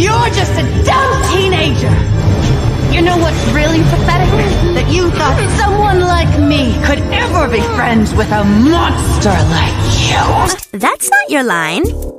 You're just a dumb teenager! You know what's really pathetic? That you thought someone like me could ever be friends with a monster like you! That's not your line.